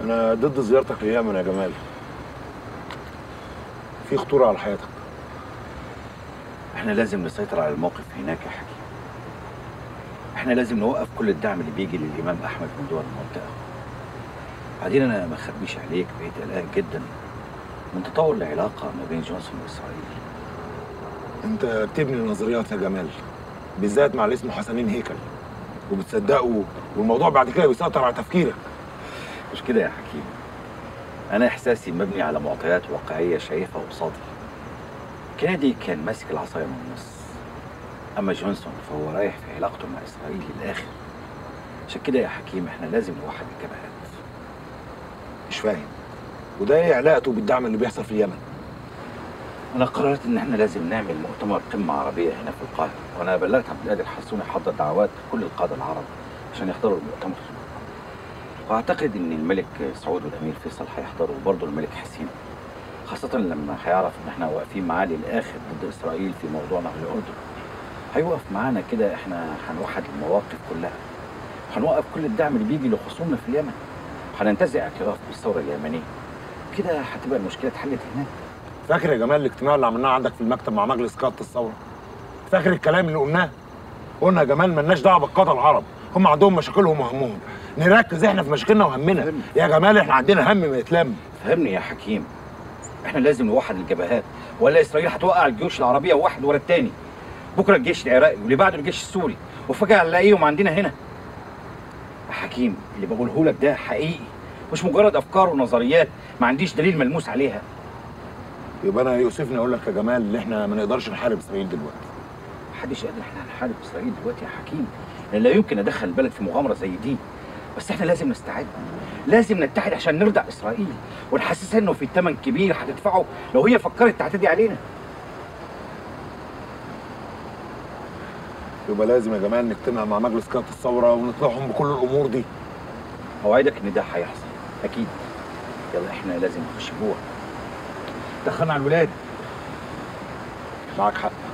أنا ضد زيارتك لليمن يا جمال. في خطورة على حياتك. إحنا لازم نسيطر على الموقف هناك يا حكيم. إحنا لازم نوقف كل الدعم اللي بيجي للإمام أحمد من دول المنطقة. بعدين أنا ما اخبيش عليك بقيت قلقان جدا من تطور العلاقة ما بين جونسون وإسرائيل. أنت بتبني نظريات يا جمال بالذات مع اللي اسمه حسنين هيكل وبتصدقه والموضوع بعد كده بيسيطر على تفكيرك. مش كده يا حكيم؟ أنا إحساسي مبني على معطيات واقعية شايفها قصادي كينيدي كان ماسك العصاية من النص. أما جونسون فهو رايح في علاقته مع إسرائيل للآخر. عشان كده يا حكيم إحنا لازم نوحد الجبهات. مش فاهم. وده إيه علاقته بالدعم اللي بيحصل في اليمن؟ أنا قررت إن إحنا لازم نعمل مؤتمر قمة عربية هنا في القاهرة. وأنا بلغت عبد القادر حسون يحضر دعوات كل القادة العرب عشان يحضروا المؤتمر. وأعتقد إن الملك سعود والامير فيصل هيحضروا وبرضه الملك حسين خاصة لما هيعرف إن إحنا واقفين معاه للآخر ضد إسرائيل في موضوع نهر الأردن. هيوقف معانا كده إحنا هنوحد المواقف كلها. وهنوقف كل الدعم اللي بيجي لخصومنا في اليمن. وهننتزع اعتراف بالثورة اليمنية. كده هتبقى المشكلة اتحلت هناك. فاكر يا جمال الاجتماع اللي عملناه عندك في المكتب مع مجلس قاده الثورة؟ فاكر الكلام اللي قلناه؟ قلنا يا جمال ملناش دعوة بالقادة العرب. هم عندهم مشاكلهم وهمهم. نركز إحنا في مشاكلنا وهمنا. يا جمال إحنا عندنا هم ما يتلم. فهمني يا حكيم. إحنا لازم نوحد الجبهات ولا إسرائيل هتوقع الجيوش العربية واحد ورا التاني. بكرة الجيش العراقي واللي بعده الجيش السوري. وفجأة نلاقيهم عندنا هنا. يا حكيم اللي بقوله لك ده حقيقي. مش مجرد أفكار ونظريات. ما عنديش دليل ملموس عليها. يبقى أنا يؤسفني أقول لك يا جمال إن إحنا ما نقدرش نحارب إسرائيل دلوقتي. محدش قادر إحنا هنحارب اسرائيل دلوقتي يا حكيم. لأن لا يمكن ادخل البلد في مغامرة زي دي. بس إحنا لازم نستعد. لازم نتحد عشان نرضع إسرائيل. ونحسسها إنه في ثمن كبير هتدفعه لو هي فكرت تعتدي علينا. يبقى لازم يا جمال نجتمع مع مجلس قاده الثورة ونطلعهم بكل الأمور دي. أوعدك إن ده هيحصل. أكيد. يلا إحنا لازم نخش جوه. دخلنا على الولاد. معاك حق.